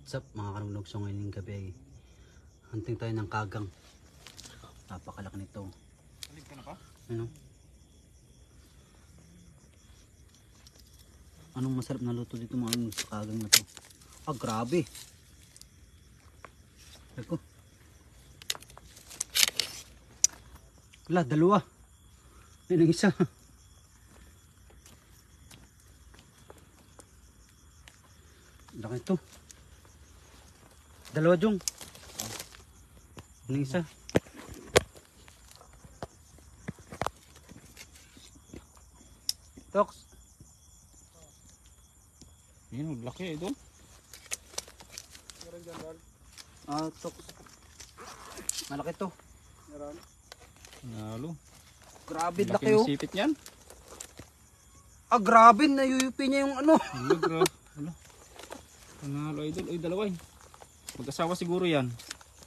What's up mga kanugnog so ngayon yung gabi ay hunting tayo ng kagang. Napakalaki nito. Alig ka na pa? Ano? Anong masarap na luto dito mga kanugnog sa kagang na to? Ah, grabe. Ako. Wala, dalawa. Yan ang isa. Laki ito. Dalawa jong. Isa. Tox. Yun, laki eh doon. Ah, tox. Malaki to. Nalo. Grabe, Laki laki oh. sipit yan. Ah, grabe, nayuyupi niya yung ano. Ano, gra. Ano? Nalo idol. Uy, dalawa eh. Mag-asawa siguro yan.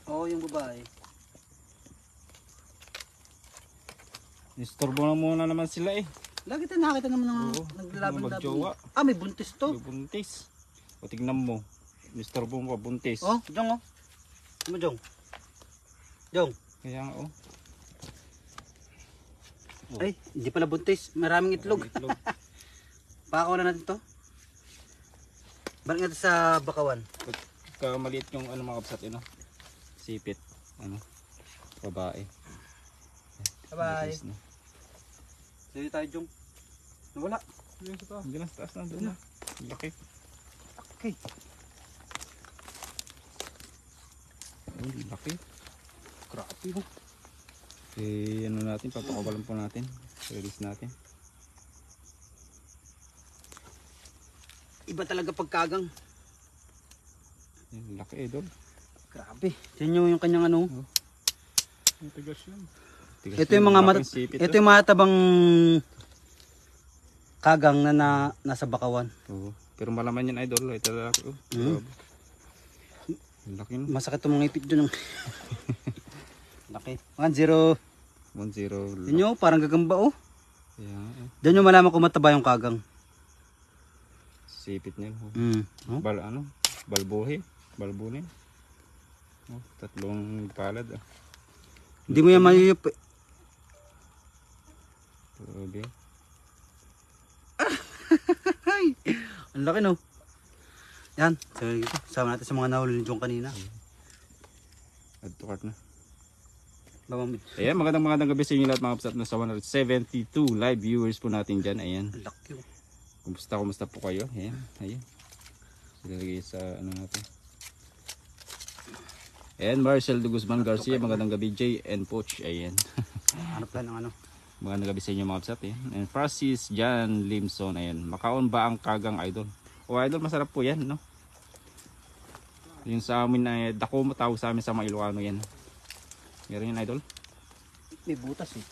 Oo, oh, yung babae. Istorbo na muna naman sila eh. Lagi tayo nakakita naman ng Oo, naglalaban-laban. magjowa. Ah, may buntis to. Uy, buntis. O tignan mo. Istorbo mo ka, buntis. Oh, Jong oh. Ano Jong? Jong. Kaya nga oh. Oh. Ay, hindi pala buntis. Maraming itlog. Itlog. Pakaw na natin to. Balik natin sa bakawan. Pagka maliit yung ano mga kapsat ano. Sipit. Ano. Babae. Bye-bye. Dito tayo Jong. Nawala. Hindi na, taas na. Doon na. Laki. Okay. Uy, laki. Grabe oh. Eh, ano natin, papakawalan po natin. Release natin. Iba talaga pagkagang. Yan, laki eh, doon. Grabe. Tingnan nyo yung kanyang ano. Tigas yan. Ito yung mga mata- Ito yung matabang kagang na, na nasa bakawan. Oo. Pero malaman yan, idol. Ito laki. Oh. Ang Laki no. Masakit yung mga ipit dyan. Laki. 1-0. 1-0. Yun nyo, parang gagamba oh. Yan. eh. Diyan nyo malaman kung mataba yung kagang. Sipit niya. Oh. Mm. Oh. Bal, ano? Balbuhi. Balbunin. Oh, tatlong palad. Ah. Hindi mo yan mayuyup. Grabe. Ay, ang laki no. Yan, sama natin sa mga nahuli ni Jong kanina. Add to cart na. Babang, Ayan, magandang magandang gabi sa inyo lahat mga kapsat na sa 172 live viewers po natin dyan. Ayan. laki oh. Kumusta, kumusta po kayo? Ayan, ayan. Ilalagay sa ano natin. Ayan, Marcel de Guzman Garcia, magandang gabi, J and Poch. Ayan. Ano plan ng ano? magandang gabi sa inyo mga kapsat. Ayan. And Francis Jan Limson, ayan. Makaon ba ang kagang idol? O idol, masarap po yan, no? Yung sa amin na dako mo tawag sa amin sa mga Ilocano yan. Meron yan idol? May butas eh.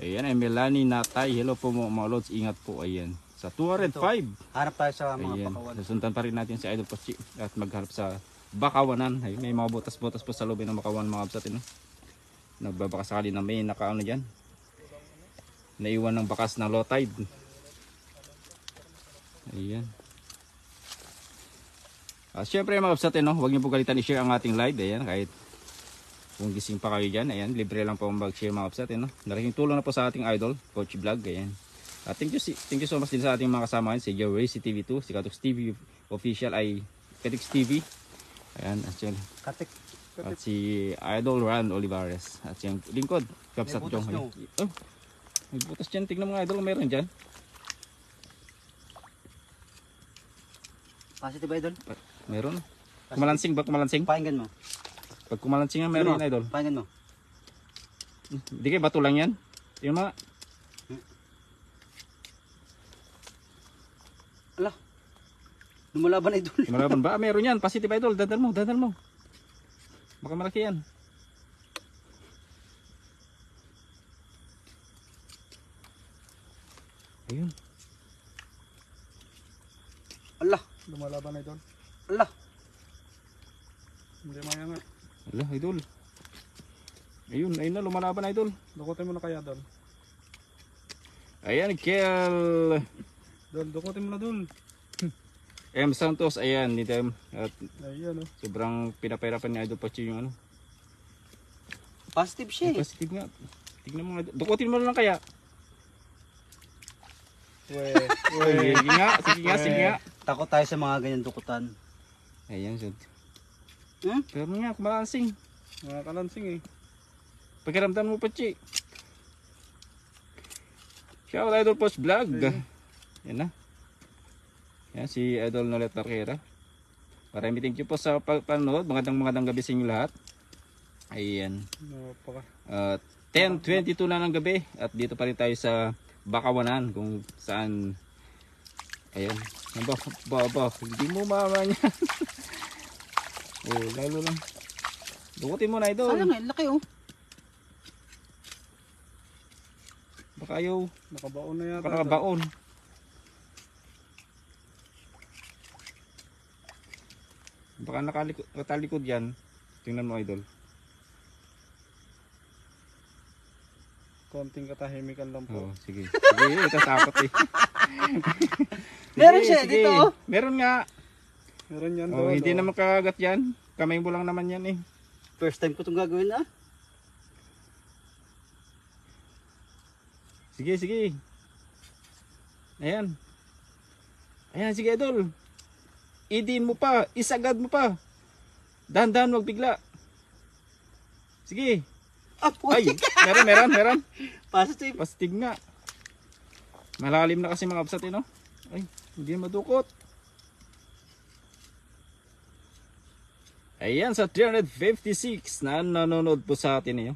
Ayan, ay Melanie Natay. Hello po mga lods. Ingat po. Ayan. Sa 205. Hanap tayo sa mga Ayan. bakawan. Susundan pa rin natin si Idol Pachi at maghanap sa bakawanan. Ay, may mga butas-butas po sa loob ng bakawan mga absat. No? Nagbabaka sakali na may nakaano dyan. Naiwan ng bakas na low tide. Ayan. Ah, Siyempre mga absat, no? huwag niyo po kalitan i-share ang ating live. Ayan, kahit kung gising pa kayo dyan. Ayan, libre lang po mag-share mga absat. No? Nalaking tulong na po sa ating idol, Coach Vlog. Ayan. Ah, thank you si- thank you so much din sa ating mga kasama si Joe Ray, si TV2, si Katux TV official ay Katix TV. Ayan, at yung Katik. at si Idol Ran Olivares at yung lingkod Kapsat Jong. nyo. Oh. May butas dyan. Tignan mga idol, meron dyan. Positive idol. Meron. Kumalansing ba? Kumalansing? Pakinggan mo. Pag kumalansing nga, meron yan idol. Pakinggan mo. Hindi kayo bato lang yan. Yung mga, Ala. Lumalaban idol. lumalaban ba? Meron yan. Positive idol. Dadal mo, dadal mo. Baka malaki yan. Ayun. Ala. Lumalaban idol. Ala. Hindi mayangat. Ala, idol. Ayun, ayun na, lumalaban idol. Dukutin mo na kaya doon. Ayan, Kel. Doon, dukutin mo na doon. M. Santos, ayan, dito at Ayun, oh. sobrang pinapahirapan ni Idol Pachi yung ano. Positive siya eh. Positive nga. Tignan mo nga. Dukutin mo na lang kaya. We, Sige nga, sige nga, sige nga. Takot tayo sa mga ganyan dukutan. Ayan, so. Hmm? Pero nga, kumalansing. mga kalansing eh. Pakiramdam mo, Pachi. Shout out Idol Post Vlog. Yan na. Yan, si Idol Nolet Marquera. Maraming thank you po sa pa- panonood. Magandang magandang gabi sa inyo lahat. Ayan. Napaka. At 10.22 na ng gabi at dito pa rin tayo sa Bakawanan kung saan ayan ba ba ba hindi mo mama niya oh lalo lang dukutin mo na ito Sayang eh, laki oh. baka ayaw Nakabaon na yata. baka baon baka nakalikod, natalikod yan tingnan mo idol Konting katahimikan lang oh, po. sige sige tatakot eh Meron Sige, siya sige. dito oh. meron nga Meron yan Oh, doon. hindi oh. naman kakagat yan. Kamay mo lang naman yan eh. First time ko itong gagawin ah. Sige, sige. Ayan. Ayan, sige idol. Idin mo pa. Isagad mo pa. Dahan-dahan, wag bigla. Sige. Ah, Ay, meron, meron, meron. Positive. Pastig nga. Malalim na kasi mga absat eh, no? Ay, hindi madukot. Ayan, sa 356 na nanonood po sa atin eh.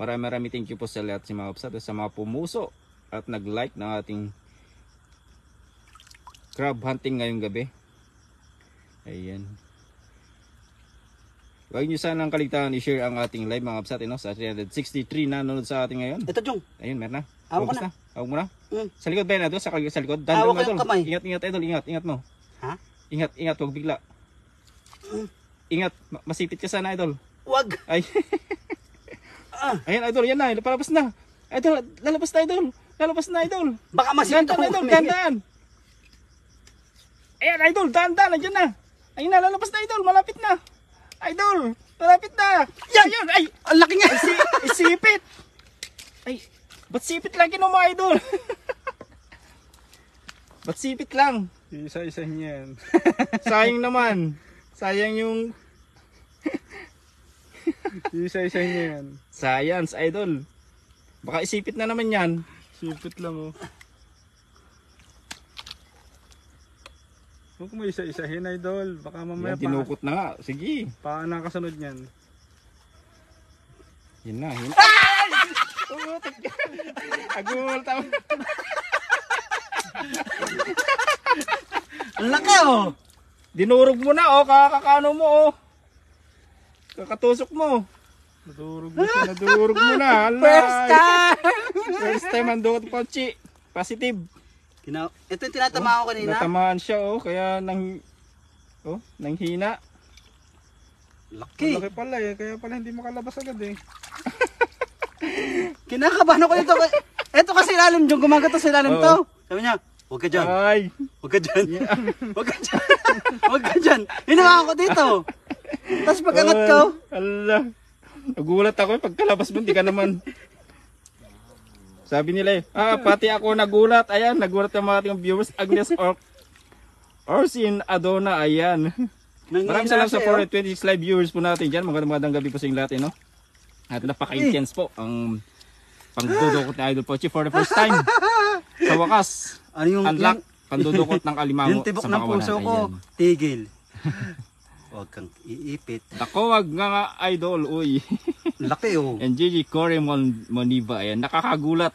Marami marami thank you po sa lahat sa mga absat, sa mga pumuso at nag-like ng ating crab hunting ngayong gabi. Ayan. Huwag niyo sanang kaligtaan i-share ang ating live mga absat, eh, no? Sa 363 na nanonood sa atin ngayon. Ito Jong. Ayun, meron na. Hawak ko Huwag na. Hawak mo na. Mm. Sa likod ba yun, Idol? Sa, sa likod? Hawak ko Idol. yung kamay. Ingat, ingat, Idol. Ingat, ingat mo. Ha? Ingat, ingat. Huwag bigla. Ingat. ma- Masipit ka sana, Idol. Wag. Ay. Ah. Ayan, Idol. Yan na. Palabas na. Idol, lalabas na, Idol. Lalabas na, Idol. Baka masin Dandan, Idol. Dandan. Ayan, Idol. Dandan. Nandiyan na. Ayun na, lalabas na, Idol. Malapit na. Idol. Malapit na. Yan! Ayun, ay. Ang laki nga. Si, isipit. Ay, ba't sipit lang kinuha mo, idol? ba't sipit lang? Isa-isa niya yan. Sayang naman. Sayang yung Isa-isa niya yan. science, idol. Baka isipit na naman yan. Sipit lang oh. Huwag mo isa-isahin idol. Baka mamaya Yan, tinukot na nga. Sige. pa, paano kasunod niyan? Yan na. Yan. Tumutok ka. Agul tama. Ang laki oh. Dinurog mo na, oh. Kakakano mo, oh. Kakatusok mo. Naturog mo siya. Nadurog mo na. Ala. First time. First time ang dukot ponchi. Positive. Kina ito yung tinatama ko kanina. Natamaan siya oh, kaya nang oh, nang hina. Laki. Laki pala eh. Kaya pala hindi makalabas agad eh. Kinakabahan ako nito. Ito kasi ilalim Jong. Gumagat sa ilalim Oo. to. Sabi niya, huwag ka dyan. Ay, Huwag ka dyan. Huwag ka dyan. Huwag ka dyan. Hinawa ko dito. Tapos pag-angat ko, ala. Nagulat ako eh, pagkalabas mo, hindi ka naman. Sabi nila eh, ah, pati ako nagulat. Ayan, nagulat ang mga ating viewers. Agnes or Orsin Adona, ayan. Maraming salamat sa siya, oh. 426 live viewers po natin dyan. Magandang magandang gabi po sa inyo lahat, eh, no? At napaka-intense po ang pagdudukot ni Idol Pochi for the first time. Sa wakas, Ano yung, unlock, pandudukot ng alimango yung tibok sa ng puso ko, tigil. Huwag kang iipit. Ako, wag nga nga, Idol, uy. Laki oh. And Gigi Corey Mon Moniva, ayan, nakakagulat.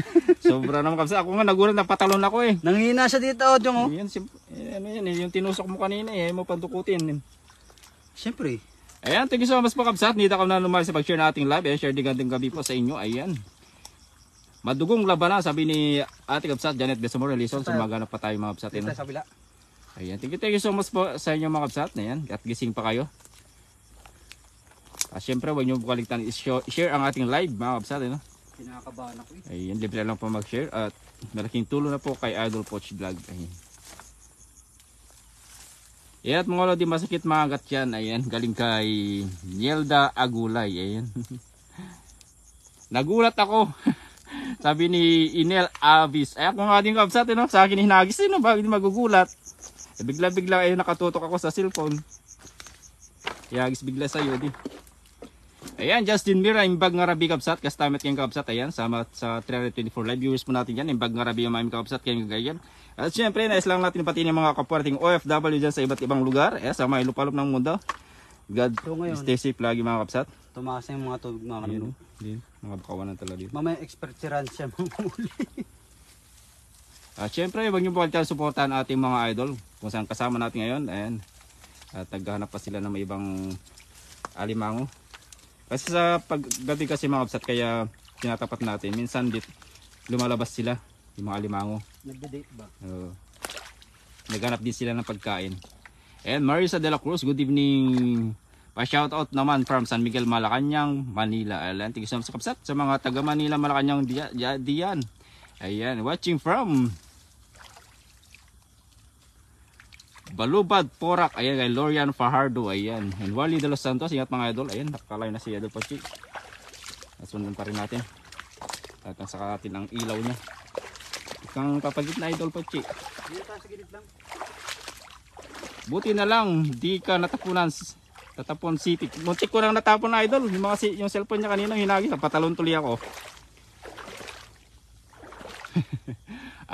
Sobra naman kasi ako nga nagulat, napatalon ako eh. Nanghina siya dito, oh, Jong oh. Yan, eh, ano yan, eh, yung tinusok mo kanina eh, mo pandukutin. Siyempre. Ayan, thank you so much po kabsat. Nita ko na lumali sa pag-share ng ating live. Ayan, share din gandang gabi po sa inyo. Ayan. Madugong laban na, sabi ni Ate Kabsat, Janet Besamor, Lison, sumaganap pa tayo mga. Dito Ano? sa kabila. Ayan, thank you, thank you so much po sa inyo mga kabsat. Ayan, at gising pa kayo. At syempre, huwag niyo po kaligtan i-share ang ating live mga kabsat. Ano? Kinakabahan ako eh. Ayan, libre lang po mag-share. At malaking tulong na po kay Idol Poach Vlog. Ayan. Ayan at mga lodi, masakit magat yan. Ayan, galing kay Nielda Agulay. Ayan. Nagulat ako. Sabi ni Inel Avis. Ay ako nga din kabsat, eh, no? sa akin hinagis din, no? bakit magugulat? Eh, bigla-bigla ay nakatutok ako sa cellphone. Hihagis bigla sa'yo, di. Ayan, Justin Mira, imbag nga rabi kabsat, kastamet kayong kabsat, ayan, sama sa 324 live viewers po natin yan, imbag nga rabi yung mga kabsat kayong gagayan. At syempre, nais lang natin pati ng mga kapwarting OFW dyan sa iba't ibang lugar, eh, sa may lupalop ng mundo. God, So ngayon, stay safe lagi mga kapsat. tumaas na yung mga tubig mga kanino. mga bakawanan talaga dito. Mamaya expert si Ransya mamuli. At syempre, huwag niyo po kalimutan suportahan ating mga idol kung saan kasama natin ngayon. Ayan. At naghahanap pa sila ng may ibang alimango. Kasi sa paggabi kasi mga kapsat, kaya tinatapat natin. Minsan dit, lumalabas sila, yung mga alimango. Nagde-date ba? Oo. naghanap din sila ng pagkain. And Marisa de la Cruz, good evening. Pa-shoutout naman from San Miguel, Malacanang, Manila. Ayan, so much kapsat sa mga taga Manila, Malacanang, diyan. Ayan, watching from Balubad, Porak. Ayan, kay Lorian Fajardo. Ayan. And Wally de los Santos. Ingat mga idol. Ayan, nakakalayo na si Idol Pachi. Nasundan pa rin natin. At saka natin ang ilaw niya. Ikang papagit na Idol Pachi. Lang. Buti na lang, di ka natapunan. Tatapon city. Muntik ko nang natapon na idol. Yung, mga, yung cellphone niya kanina, hinagi. Patalon tuloy ako.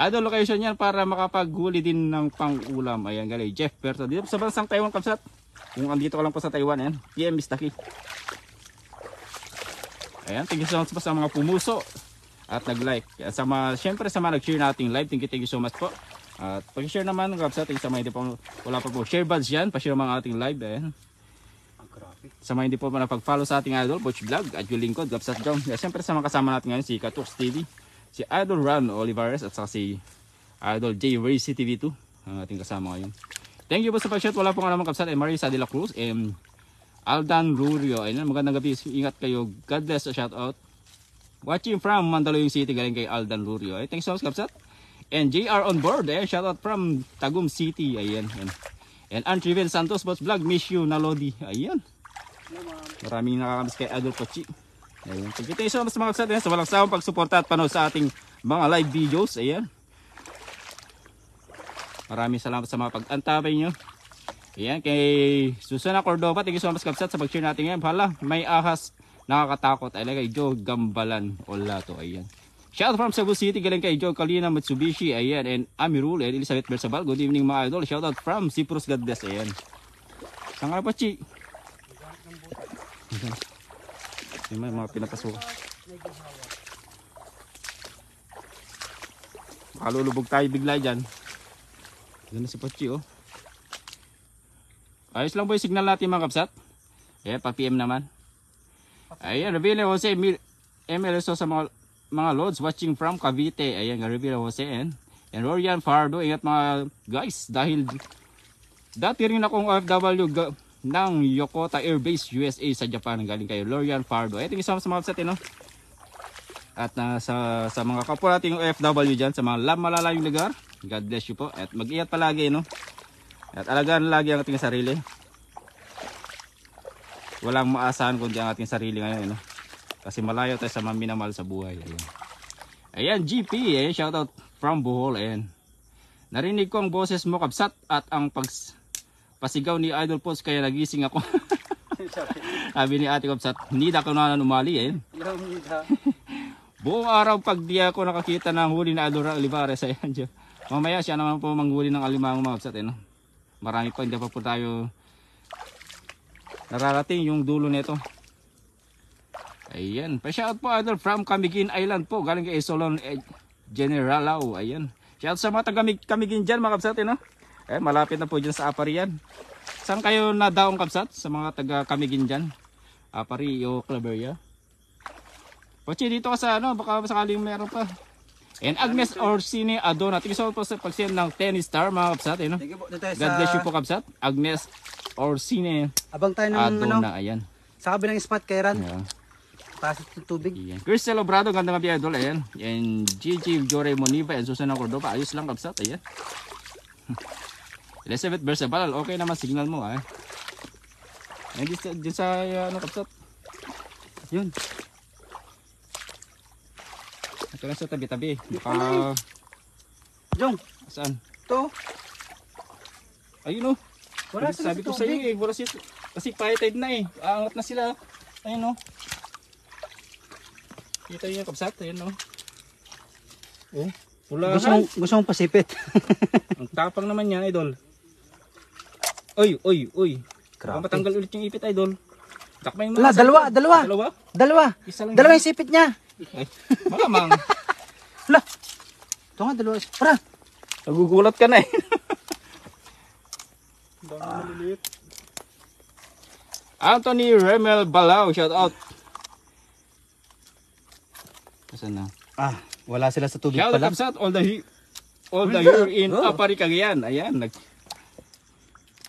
idol location yan para makapaghuli din ng pang-ulam. Ayan, galing. Jeff Berto. Dito sa bansang Taiwan, Kamsat. Kung andito ka lang po sa Taiwan, ayan. PM Mistaki. Ayan, thank you so much po sa mga pumuso at nag-like. At sa mga, syempre sa mga nag-share nating live, thank you, thank you so much po. At pag-share naman, Kapsat, sa mga hindi po, wala pa po share buds yan, pa-share mga ating live. Ayan. Sa mga hindi po pa pag-follow sa ating idol, Butch Vlog, at yung lingkod, Kapsat Jom. Yeah, syempre sa mga kasama natin ngayon, si Katux TV, si Idol Ron Olivares, at saka si Idol J. Racy TV2, ang ating kasama ngayon. Thank you po sa pag-share. Wala pong alam Kapsat, eh, Marisa de la Cruz, and Aldan Rurio. Ayun, magandang gabi. Ingat kayo. God bless. Shout out. Watching from Mandaluyong City, galing kay Aldan Rurio. Eh, thanks so much, Kapsat. And JR on board. Eh, shout out from Tagum City. Ayan. ayan. And Antrivel Santos Boss Vlog. Miss you, Nalodi. Ayan. Maraming nakakamiss kay Adol Pochi. Ayan. Thank you so much mga kapsat. Ayan, Sa walang sawang pagsuporta at panood sa ating mga live videos. Ayan. Maraming salamat sa mga pag-antabay nyo. Ayan, kay Susana Cordova, thank you so much kapsat sa pag-share natin ngayon. Hala, may ahas nakakatakot. Ay, kay Joe Gambalan Olato. Ayan. Shout out from Cebu City, galing kay Joe Kalina Mitsubishi. Ayan, and Amirul and Elizabeth Bersabal. Good evening mga idol. Shout out from Cyprus God bless. Ayan. Saan Chi? Yung may mga pinapasok. Makalulubog tayo bigla dyan. Ganun si Pachi oh. Ayos lang po yung signal natin mga kapsat. Ayan, pa-PM naman. Ayan, Revilla Jose so sa mga mga loads watching from Cavite. Ayan, Revilla Jose and, and Rorian Fardo. Ingat mga guys dahil dati rin akong OFW ng Yokota Air Base USA sa Japan. Galing kayo, Lorian Fardo. Ayan, tingin sa mga kapsat, eh, no? At na sa, sa mga kapwa nating OFW dyan, sa mga malalayong lugar, God bless you po. At mag-iat palagi, no? At alagaan lagi ang ating sarili. Walang maasahan kundi ang ating sarili ngayon, no? Kasi malayo tayo sa mga minamahal sa buhay. Ayan, Ayan GP, eh, shoutout from Bohol. Ayan. Narinig ko ang boses mo, Kabsat, at ang pag pasigaw ni Idol Post, kaya nagising ako. Sabi ni Ate Kabsat, hindi ako na umali, eh. Buong araw pag di ako nakakita ng huli na Adora Olivares, ayan dyan. Mamaya siya naman po manghuli ng alimango mga kapsat, eh, no? Marami pa, hindi pa po tayo nararating yung dulo nito. Ayan, pa-shout po idol from Camiguin Island po, galing kay Solon eh, Generalao, ayan. Shout sa mga taga Camiguin dyan mga kapsat, eh, no? Eh, malapit na po dyan sa Aparian. Saan kayo nadaong kapsat? Sa mga taga Camiguin dyan? Apari o Claveria? Pochi, dito ka sa ano, baka sakaling meron pa. And Agnes Orsini Adona. Tingin sa po sa pag-send ng tennis star mga kapsat. Eh, no? Thank you po. Dito tayo God bless you po kapsat. Agnes Orsini Abang tayo ng ano, Adona. Ayan. sa kabilang spot kay Ran. Ayan. Taas ng tubig. Ayan. Crystal Obrado, ganda nga idol. Ayan. And Gigi Jore Moniva and Susana Cordova. Ayos lang kapsat. Ayan. Elizabeth versus Balal. Okay naman signal mo ah. Ayun dyan sa, dyan sa uh, ano kapsat. Yun. Ito lang sa tabi-tabi. Baka Jong, saan? to. Ayun oh. Wala Kasi sila sabi sa ko sa iyo eh, wala si kasi tide na eh. Aangat na sila. Ayun oh. Kita niyo yung kapsat, ayun oh. Oh, wala Gusto mong, gusto mong pasipit. Ang tapang naman yan, idol. Oy, oy, oy. Baka Grabe. matanggal ulit yung ipit, idol. Takmay mo. Wala, dalawa, dalawa. Dalawa? Dalawa. Isa lang. Dalawa yung sipit niya. Ay, malamang. Hala. Ito nga, dalawa. Para. Nagugulat ka na eh. Dami maliliit. Anthony Remel Balao, shout out. Asan na? Ah, wala sila sa tubig Shout out pala. all the he- all the year in Oh. Apari Cagayan. Ayan, nag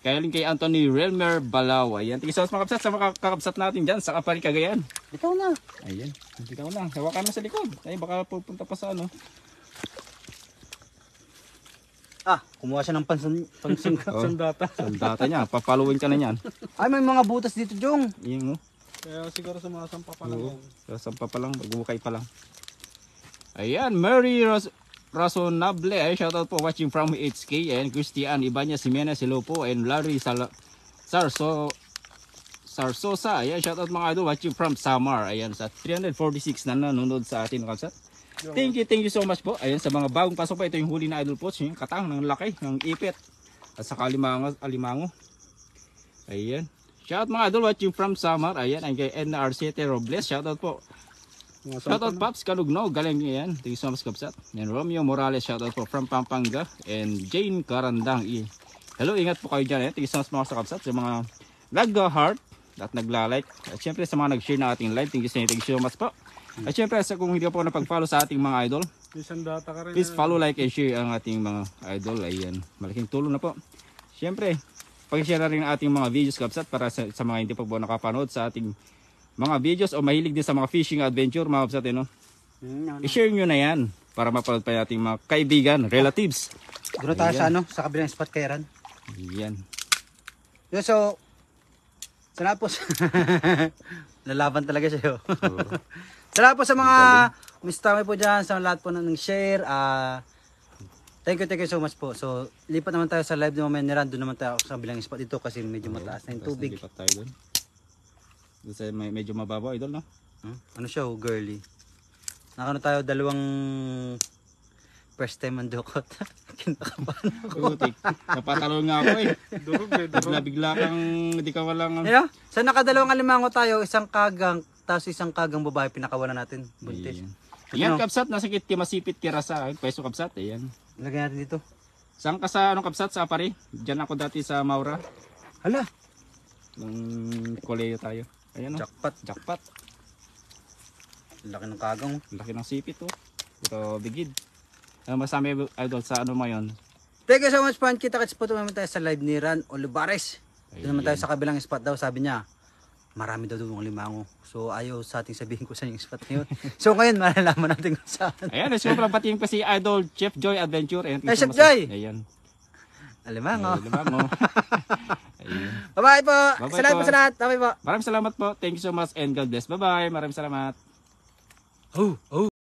Kaya kay Anthony Relmer Balao. Ayan, tingin sa mga kapsat sa mga kakapsat natin dyan sa Apari Cagayan. Ikaw na. Ayan, hindi ka na. Hawakan mo sa likod. Ay, baka pupunta pa sa ano. Ah, kumuha siya ng pansan, pansin Oh, Sandata. sandata niya. Papaluin ka na niyan. Ay, may mga butas dito, Jong. Iyan oh. Kaya siguro sumasampa pa lang Oo. yan. Sampa pa lang, magbukay pa lang. Ayan, Mary Ras Razonable. Ay, shoutout po watching from HK. And Christian Ibanez Jimenez, hello po. And Larry Sal Sarso Sarsosa. Ayan, shoutout mga idol watching from Samar. Ayan, sa 346 na nanonood sa atin. Kapsat. Thank you, thank you so much po. Ayan, sa mga bagong pasok pa, ito yung huli na idol po. Yung katang ng laki, ng ipit. At saka alimango. alimango. Ayan. Shout mga idol watching from Samar. Ayan, ang kay NRCT Robles. Shoutout po. Shoutout. Pops Kalugno. Galing yan. Thank you so much, Kapsat. And Romeo Morales. Shoutout po from Pampanga. And Jane Karandang. Hello, ingat po kayo dyan. Eh. Thank you so much mga sa Kapsat. Sa mga nag-heart at nagla-like. At syempre sa mga nag-share na ating live. Thank you, thank you so much po. At syempre sa kung hindi po napag-follow sa ating mga idol. Please yan. follow, like, and share ang ating mga idol. Ayan, malaking tulong na po. Siyempre, pag-share na rin ang ating mga videos kapsat para sa, sa mga hindi pa po nakapanood sa ating mga videos o mahilig din sa mga fishing adventure mga kapsat. Eh, no? Ano. I-share nyo na yan para mapanood pa yung ating mga kaibigan, relatives. Doon tayo sa ano, sa kabilang spot kay Ran. Yan. Yo, so, Salapos. Lalaban talaga siya. yo. Salamat po sa mga mistami po dyan, sa lahat po na nang share. ah thank you, thank you so much po. So, lipat naman tayo sa live ni Ran. Doon naman tayo sa bilang spot dito kasi medyo mataas na yung tubig. nalipat tayo doon. Sa may, medyo mababaw, idol, no? Hmm? Ano siya, oh, girly. Nakano tayo dalawang first time ang dukot. Kinakabahan ako. Putik. Napatalon nga ako eh. Durog eh, durog. Bigla-bigla kang hindi ka walang... Ayun, sa nakadalawang alimango tayo, isang kagang, tapos isang kagang babae, pinakawalan natin. Buntis. Ayan. Yan, Ano? kapsat. Nasa kit masipit kirasa. Peso kapsat. Ayan. Lagyan natin dito. Saan ka sa anong kapsat sa Apari? Diyan ako dati sa Maura. Hala, Nung koleyo tayo. Ayan o. jackpot. Jackpot. Laki ng kagang. Laki ng sipit o. Ito bigid. Ano masami idol sa ano mo yun? Thank you so much, Pan. Kita-kits po naman tayo sa live ni Ran Olivares. Doon naman tayo sa kabilang spot daw. Sabi niya, marami daw doon limango. So, ayaw sa ating sabihin ko sa yung spot na yun. so, ngayon, malalaman natin kung saan. Ayan, go pala patingin pa si Idol Chef Joy Adventure. Ayan, Ay, Chef Joy! Ayan. Alimango. Ayan. Bye-bye po. Bye-bye Salamat po. po sa lahat. Bye-bye po. Maraming salamat po. Thank you so much and God bless. Bye-bye. Maraming salamat. Oh, oh.